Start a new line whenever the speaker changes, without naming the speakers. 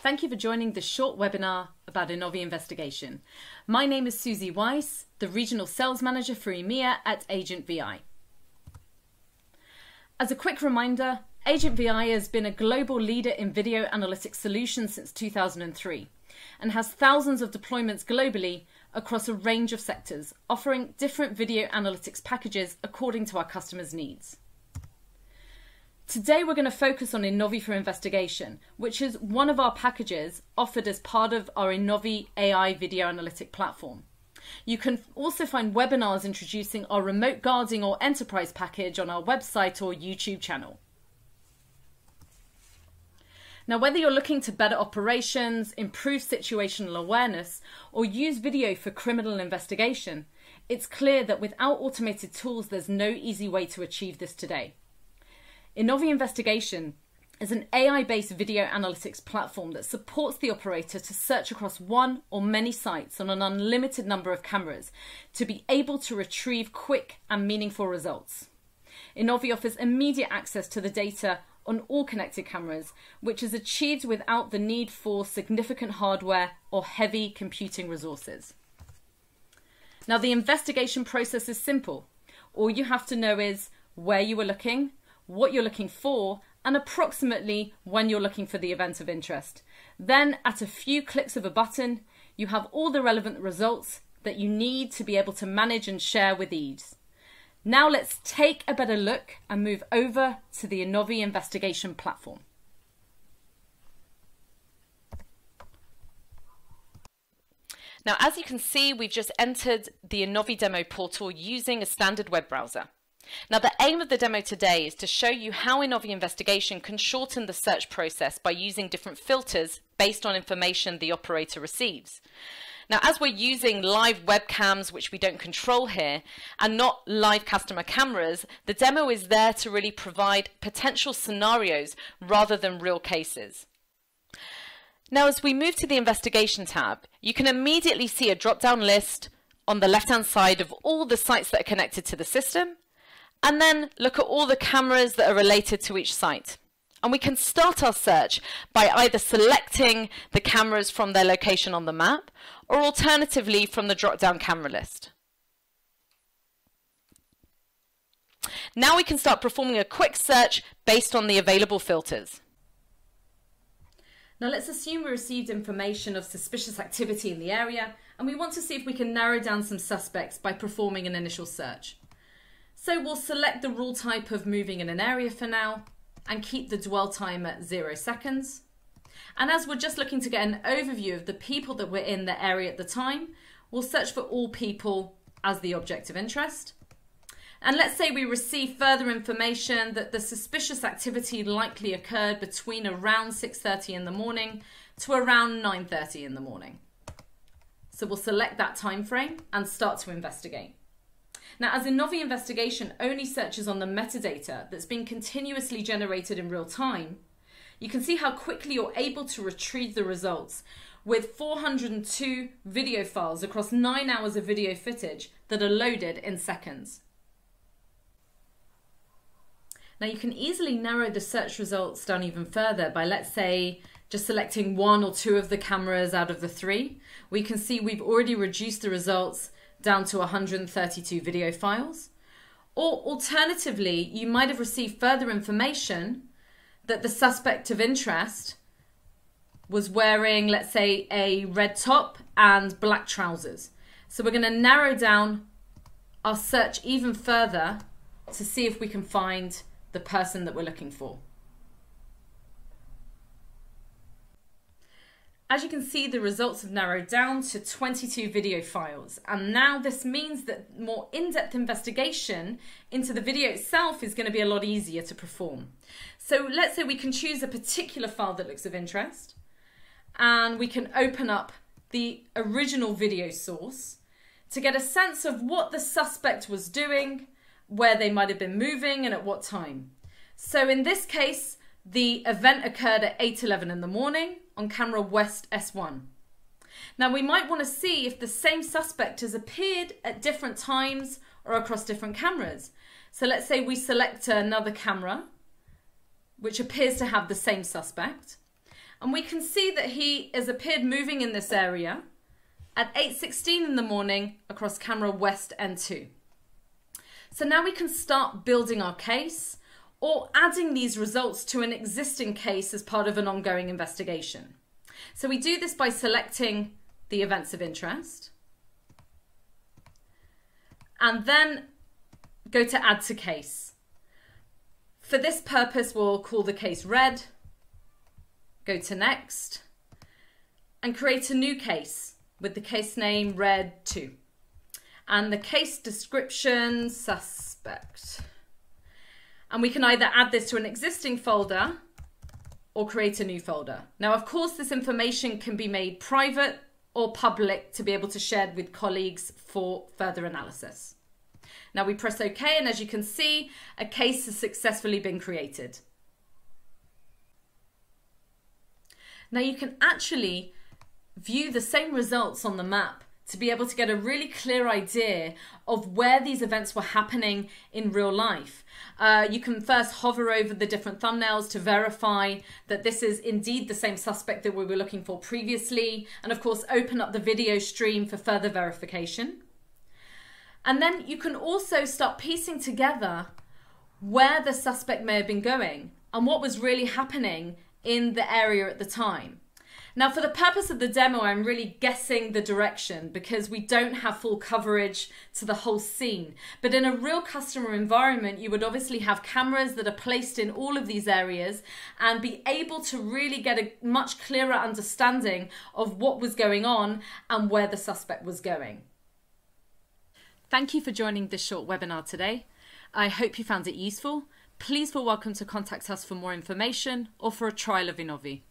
Thank you for joining this short webinar about innoVi Investigation. My name is Susie Weiss, the Regional Sales Manager for EMEA at Agent Vi. As a quick reminder, Agent Vi has been a global leader in video analytics solutions since 2003 and has thousands of deployments globally across a range of sectors, offering different video analytics packages according to our customers' needs. Today we're going to focus on innoVi for Investigation, which is one of our packages offered as part of our innoVi AI video analytic platform. You can also find webinars introducing our remote guarding or enterprise package on our website or YouTube channel. Now, whether you're looking to better operations, improve situational awareness, or use video for criminal investigation, it's clear that without automated tools, there's no easy way to achieve this today. innoVi Investigation is an AI based video analytics platform that supports the operator to search across one or many sites on an unlimited number of cameras to be able to retrieve quick and meaningful results. innoVi offers immediate access to the data on all connected cameras, which is achieved without the need for significant hardware or heavy computing resources. Now, the investigation process is simple. All you have to know is where you were looking, what you're looking for, and approximately when you're looking for the event of interest. Then, at a few clicks of a button, you have all the relevant results that you need to be able to manage and share with ease. Now let's take a better look and move over to the innoVi investigation platform. Now, as you can see, we've just entered the innoVi demo portal using a standard web browser. Now, the aim of the demo today is to show you how innoVi Investigation can shorten the search process by using different filters based on information the operator receives. Now, as we're using live webcams, which we don't control here, and not live customer cameras, the demo is there to really provide potential scenarios rather than real cases. Now, as we move to the investigation tab, you can immediately see a drop-down list on the left-hand side of all the sites that are connected to the system, and then look at all the cameras that are related to each site. And we can start our search by either selecting the cameras from their location on the map or alternatively from the drop-down camera list. Now we can start performing a quick search based on the available filters. Now let's assume we received information of suspicious activity in the area and we want to see if we can narrow down some suspects by performing an initial search. So we'll select the rule type of moving in an area for now and keep the dwell time at zero seconds. And as we're just looking to get an overview of the people that were in the area at the time, we'll search for all people as the object of interest. And let's say we receive further information that the suspicious activity likely occurred between around 6.30 in the morning to around 9.30 in the morning. So we'll select that time frame and start to investigate. Now, as innoVi Investigation only searches on the metadata that's being continuously generated in real time, you can see how quickly you're able to retrieve the results with 402 video files across 9 hours of video footage that are loaded in seconds. Now you can easily narrow the search results down even further by let's say just selecting one or two of the cameras out of the three. We can see we've already reduced the results down to 132 video files. Or alternatively, you might have received further information that the suspect of interest was wearing, let's say, a red top and black trousers. So we're going to narrow down our search even further to see if we can find the person that we're looking for. As you can see, the results have narrowed down to 22 video files. And now this means that more in-depth investigation into the video itself is going to be a lot easier to perform. So let's say we can choose a particular file that looks of interest and we can open up the original video source to get a sense of what the suspect was doing, where they might have been moving and at what time. So in this case, the event occurred at 8.11 in the morning on camera West S1. Now we might want to see if the same suspect has appeared at different times or across different cameras. So let's say we select another camera which appears to have the same suspect. And we can see that he has appeared moving in this area at 8.16 in the morning across camera west N2. So now we can start building our case or adding these results to an existing case as part of an ongoing investigation. So we do this by selecting the events of interest and then go to add to case. For this purpose, we'll call the case red, go to next, and create a new case with the case name red 2 and the case description suspect. And we can either add this to an existing folder or create a new folder. Now, of course, this information can be made private or public to be able to share with colleagues for further analysis. Now we press OK and as you can see, a case has successfully been created. Now you can actually view the same results on the map to be able to get a really clear idea of where these events were happening in real life. Uh, you can first hover over the different thumbnails to verify that this is indeed the same suspect that we were looking for previously, and of course, open up the video stream for further verification. And then you can also start piecing together where the suspect may have been going and what was really happening in the area at the time. Now, for the purpose of the demo, I'm really guessing the direction because we don't have full coverage to the whole scene. But in a real customer environment, you would obviously have cameras that are placed in all of these areas and be able to really get a much clearer understanding of what was going on and where the suspect was going. Thank you for joining this short webinar today. I hope you found it useful. Please feel welcome to contact us for more information or for a trial of innoVi.